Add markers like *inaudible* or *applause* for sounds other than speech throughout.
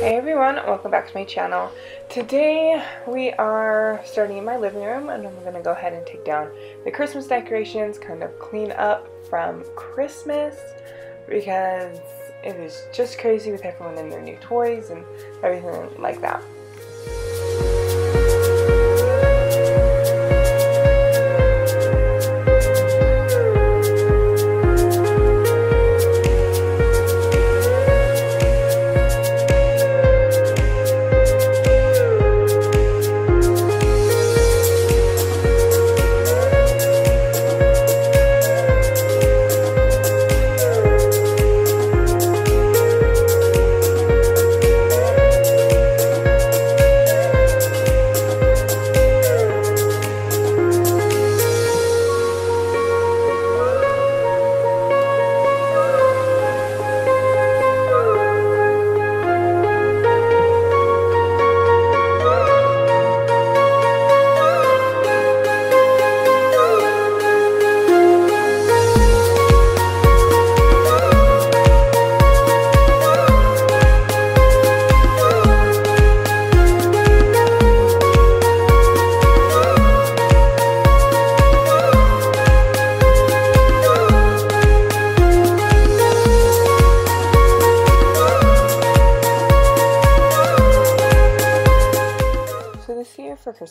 Hey everyone, welcome back to my channel. Today we are starting in my living room and I'm going to go ahead and take down the Christmas decorations, kind of clean up from Christmas because it is just crazy with everyone and their new toys and everything like that.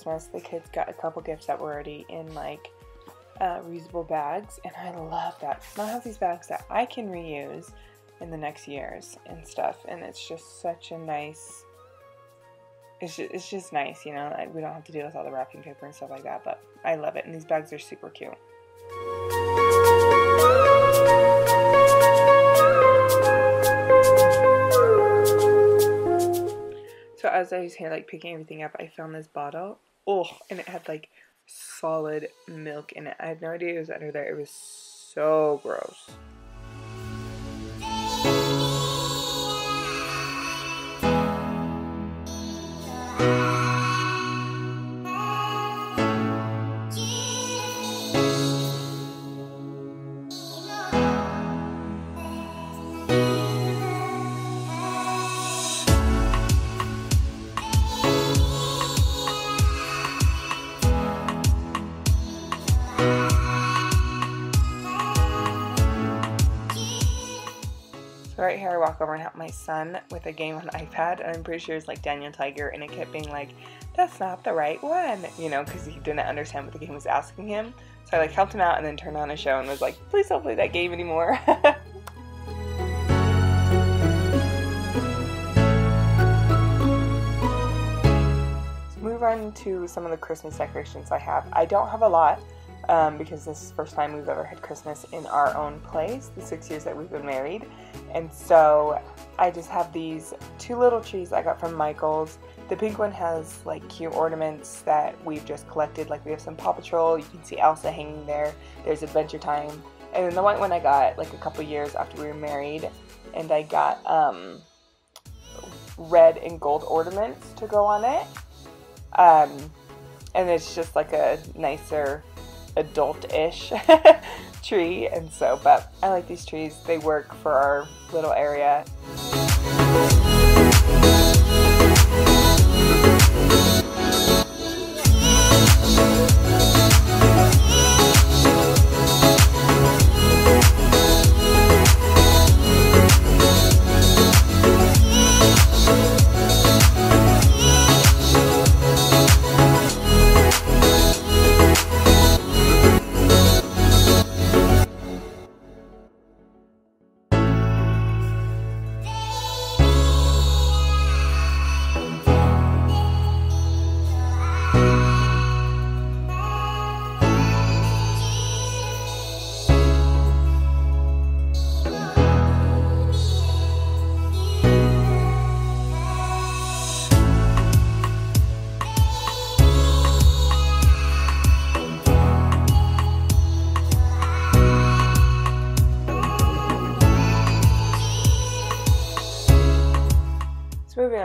Christmas, the kids got a couple gifts that were already in like uh, reusable bags, and I love that. Now I have these bags that I can reuse in the next years and stuff, and it's just such a nice. It's just, it's just nice, you know. Like we don't have to deal with all the wrapping paper and stuff like that, but I love it, and these bags are super cute. So as I was here like picking everything up, I found this bottle. Oh, and it had like solid milk in it. I had no idea it was under there. It was so gross. Right here I walk over and help my son with a game on iPad and I'm pretty sure it's like Daniel Tiger and it kept being like, that's not the right one, you know, because he didn't understand what the game was asking him. So I like helped him out and then turned on a show and was like, please don't play that game anymore. *laughs* move on to some of the Christmas decorations I have. I don't have a lot um, because this is the first time we've ever had Christmas in our own place, the six years that we've been married. And so I just have these two little trees I got from Michael's. The pink one has like cute ornaments that we've just collected. Like we have some Paw Patrol, you can see Elsa hanging there. There's Adventure Time. And then the white one I got like a couple years after we were married. And I got um, red and gold ornaments to go on it. Um, and it's just like a nicer adult-ish *laughs* tree and so but I like these trees. They work for our little area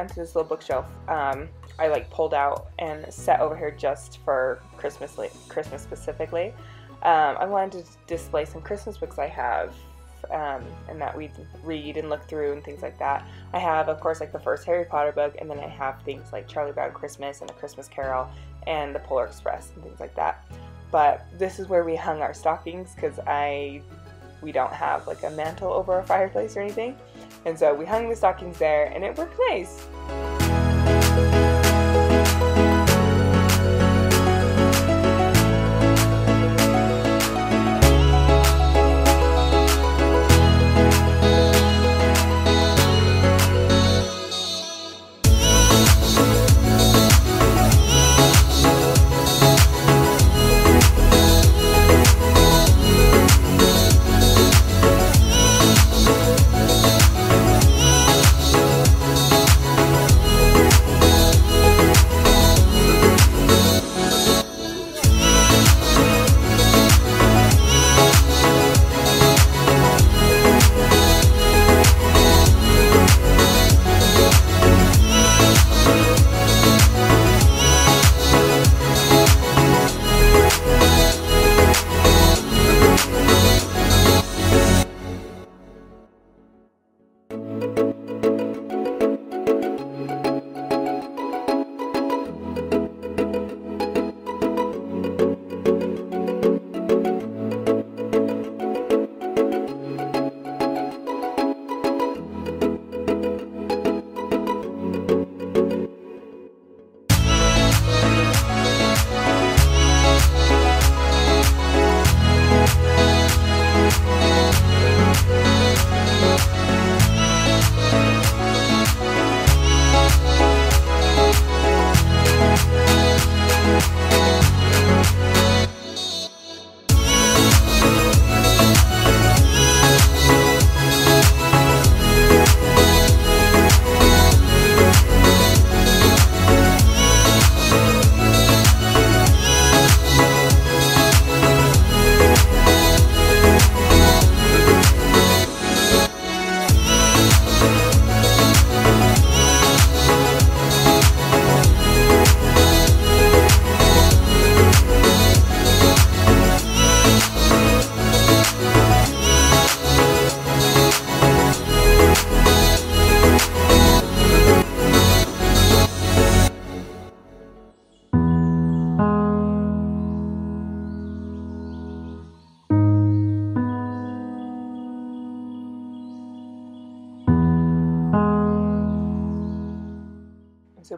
moving on to this little bookshelf um, I like pulled out and set over here just for Christmas Christmas specifically. Um, I wanted to display some Christmas books I have um, and that we read and look through and things like that. I have, of course, like the first Harry Potter book, and then I have things like Charlie Brown Christmas and A Christmas Carol and The Polar Express and things like that. But this is where we hung our stockings because I we don't have like a mantel over our fireplace or anything, and so we hung the stockings there, and it worked nice.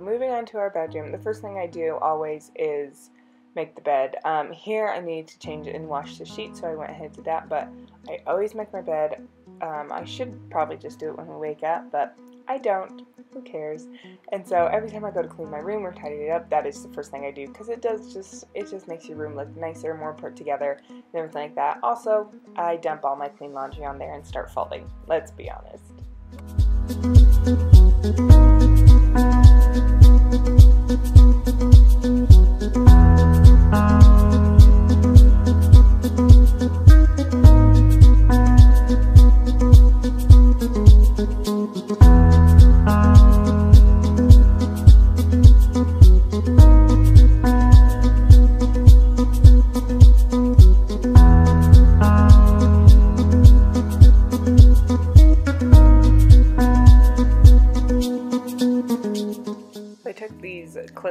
Moving on to our bedroom, the first thing I do always is make the bed. Um, here I need to change it and wash the sheets, so I went ahead did that, but I always make my bed. Um, I should probably just do it when we wake up, but I don't. Who cares? And so every time I go to clean my room or tidy it up, that is the first thing I do because it does just it just makes your room look nicer, more put together, and everything like that. Also, I dump all my clean laundry on there and start folding. Let's be honest.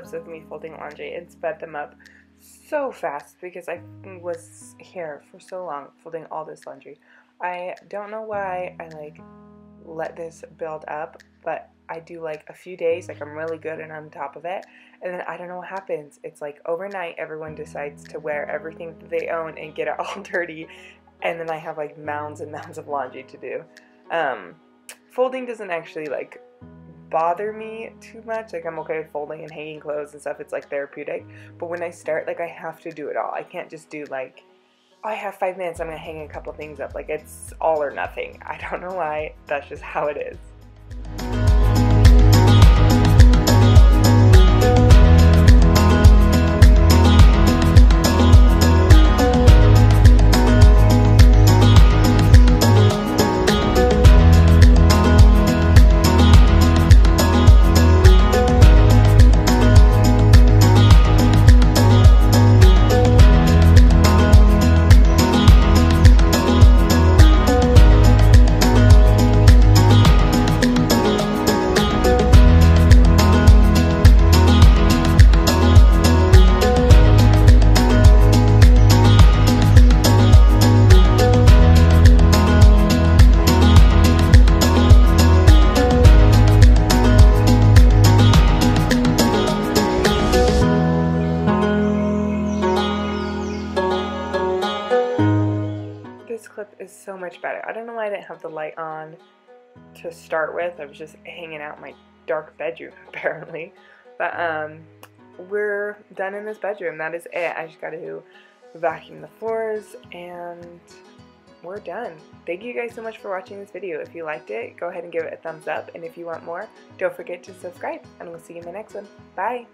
Clips of me folding laundry and sped them up so fast because I was here for so long folding all this laundry. I don't know why I like let this build up, but I do like a few days, like I'm really good and on top of it, and then I don't know what happens. It's like overnight everyone decides to wear everything that they own and get it all *laughs* dirty, and then I have like mounds and mounds of laundry to do. Um, folding doesn't actually like bother me too much. Like I'm okay with folding and hanging clothes and stuff. It's like therapeutic. But when I start, like I have to do it all. I can't just do like, oh, I have five minutes. I'm gonna hang a couple things up. Like it's all or nothing. I don't know why. That's just how it is. So much better. I don't know why I didn't have the light on to start with. I was just hanging out in my dark bedroom *laughs* apparently. But um, we're done in this bedroom. That is it. I just got to vacuum the floors and we're done. Thank you guys so much for watching this video. If you liked it, go ahead and give it a thumbs up. And if you want more, don't forget to subscribe. And we'll see you in the next one. Bye!